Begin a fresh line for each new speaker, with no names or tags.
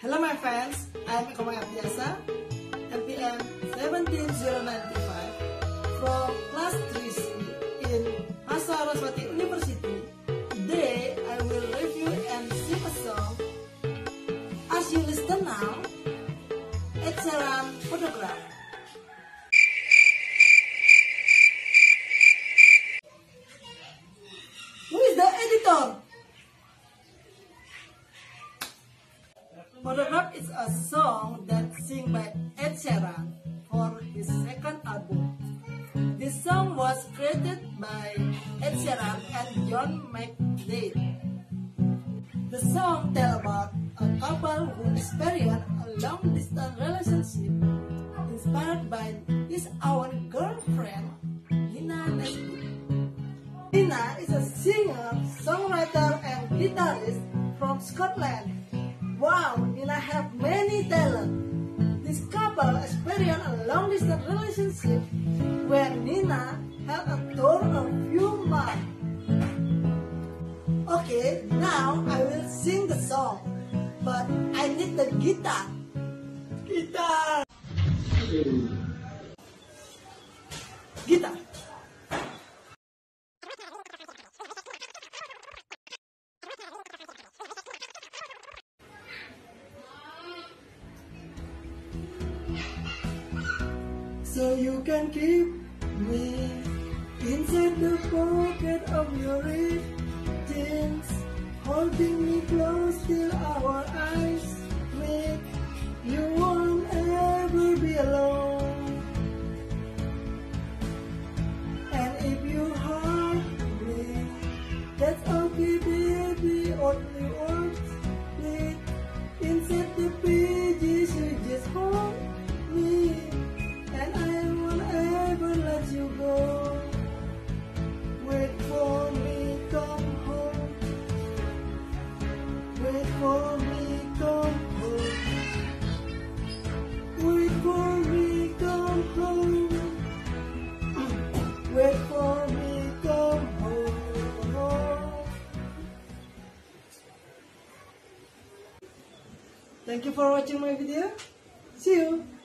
Hello my friends, I'm Kamay Abdiasa, MPM 17095 from class 3C in Masa Saraswati University. Today I will review and sing a song. As you listen now, it's a photograph. Who is the editor? Photograph is a song that sing by Ed Sheeran for his second album. This song was created by Ed Sheeran and John McDaid. The song tells about a couple who experience a long distance relationship inspired by his own girlfriend, Nina Nesbitt. Nina is a singer, songwriter, and guitarist from Scotland Wow, Nina have many talent. This couple experienced a long distance relationship where Nina had a tour a few months. Okay, now I will sing the song, but I need the guitar. Guitar! Guitar. So you can keep me inside the pocket of your jeans, holding me close till our eyes meet. You won't Thank you for watching my video. See you.